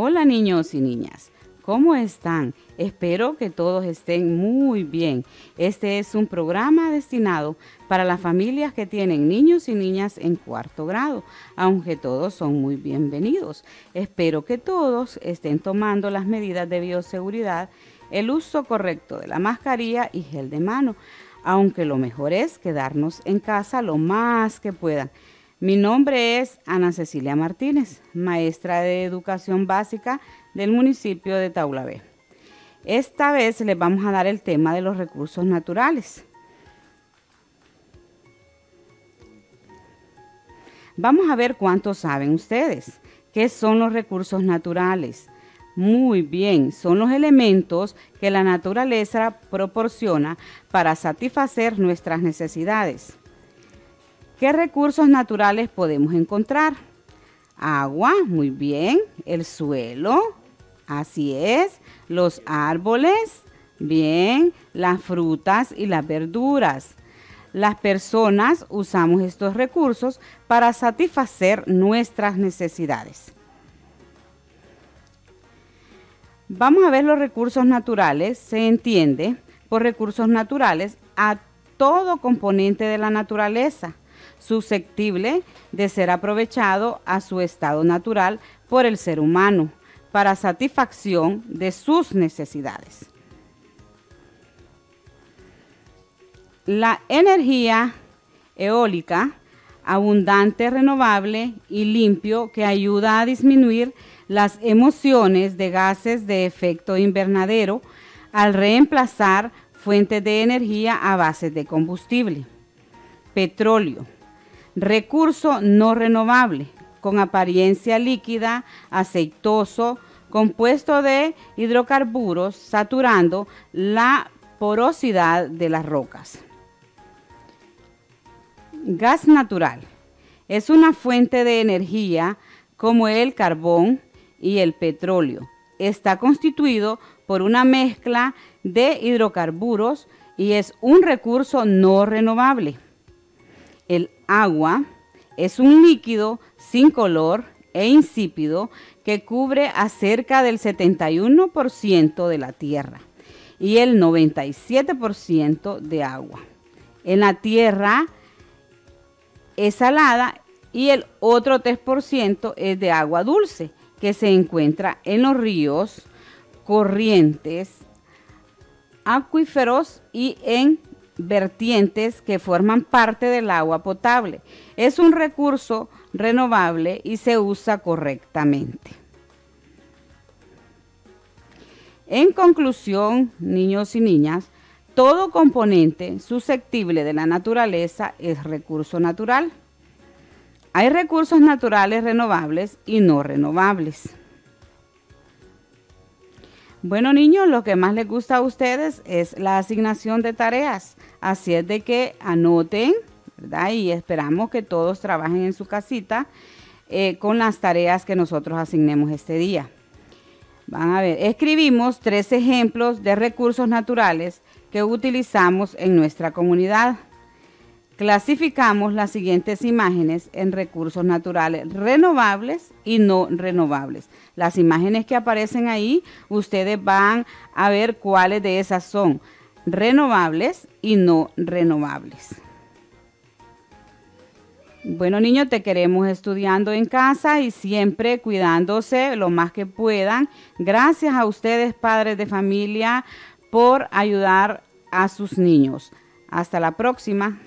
Hola niños y niñas, ¿cómo están? Espero que todos estén muy bien. Este es un programa destinado para las familias que tienen niños y niñas en cuarto grado, aunque todos son muy bienvenidos. Espero que todos estén tomando las medidas de bioseguridad, el uso correcto de la mascarilla y gel de mano, aunque lo mejor es quedarnos en casa lo más que puedan. Mi nombre es Ana Cecilia Martínez, maestra de educación básica del municipio de Taulabé. Esta vez les vamos a dar el tema de los recursos naturales. Vamos a ver cuántos saben ustedes. ¿Qué son los recursos naturales? Muy bien, son los elementos que la naturaleza proporciona para satisfacer nuestras necesidades. ¿Qué recursos naturales podemos encontrar? Agua, muy bien. El suelo, así es. Los árboles, bien. Las frutas y las verduras. Las personas usamos estos recursos para satisfacer nuestras necesidades. Vamos a ver los recursos naturales. Se entiende por recursos naturales a todo componente de la naturaleza susceptible de ser aprovechado a su estado natural por el ser humano para satisfacción de sus necesidades. La energía eólica, abundante, renovable y limpio que ayuda a disminuir las emociones de gases de efecto invernadero al reemplazar fuentes de energía a base de combustible. Petróleo, Recurso no renovable, con apariencia líquida, aceitoso, compuesto de hidrocarburos, saturando la porosidad de las rocas. Gas natural. Es una fuente de energía como el carbón y el petróleo. Está constituido por una mezcla de hidrocarburos y es un recurso no renovable. El agua es un líquido sin color e insípido que cubre a cerca del 71% de la tierra y el 97% de agua. En la tierra es salada y el otro 3% es de agua dulce que se encuentra en los ríos, corrientes, acuíferos y en vertientes que forman parte del agua potable. Es un recurso renovable y se usa correctamente. En conclusión, niños y niñas, todo componente susceptible de la naturaleza es recurso natural. Hay recursos naturales renovables y no renovables. Bueno, niños, lo que más les gusta a ustedes es la asignación de tareas. Así es de que anoten, ¿verdad? Y esperamos que todos trabajen en su casita eh, con las tareas que nosotros asignemos este día. Van a ver, escribimos tres ejemplos de recursos naturales que utilizamos en nuestra comunidad. Clasificamos las siguientes imágenes en recursos naturales renovables y no renovables. Las imágenes que aparecen ahí, ustedes van a ver cuáles de esas son renovables y no renovables. Bueno, niños, te queremos estudiando en casa y siempre cuidándose lo más que puedan. Gracias a ustedes, padres de familia, por ayudar a sus niños. Hasta la próxima.